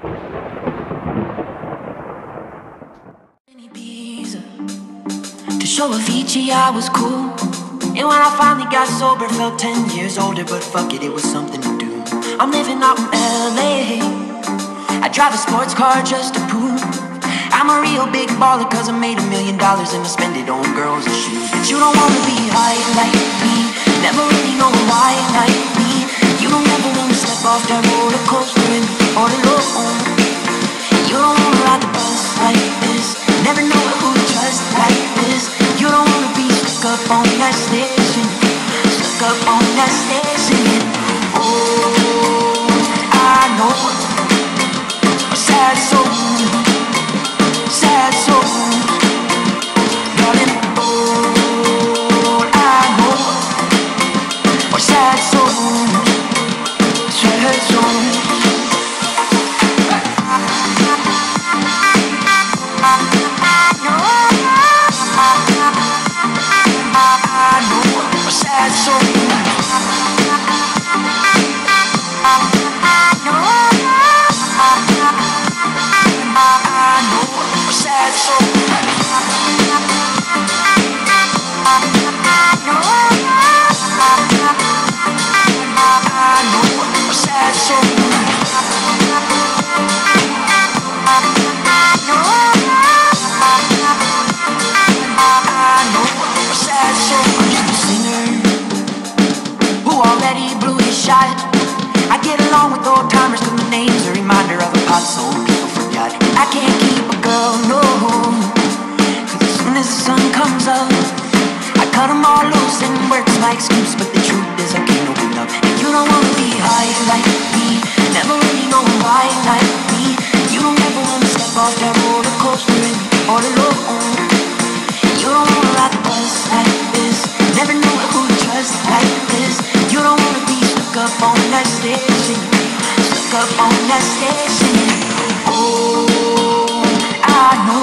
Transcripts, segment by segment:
Uh, to show Avicii I was cool. And when I finally got sober, felt 10 years older, but fuck it, it was something to do. I'm living out in LA. I drive a sports car just to prove I'm a real big baller, cause I made a million dollars and I spend it on girls and shoes. But you don't wanna be high like me, never really know why like me. You don't ever wanna step off that roller coaster and be all alone. Stuck up on that station, stuck up on that station. Oh, I know a sad soul, sad soul. Oh, I know a sad soul, sad shot. I get along with old timers cause my name's a reminder of a pot soul people forgot. I can't keep a girl, no. Cause as soon as the sun comes up, I cut them all loose and work's my excuse. But the truth is, I can't up on that station. Stuck up on that station. Oh, I know.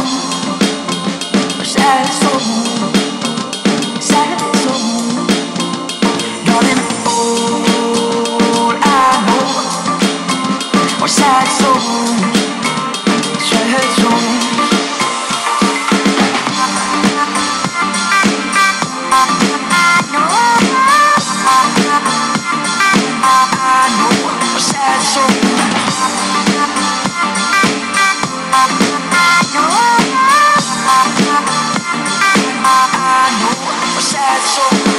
sad soul.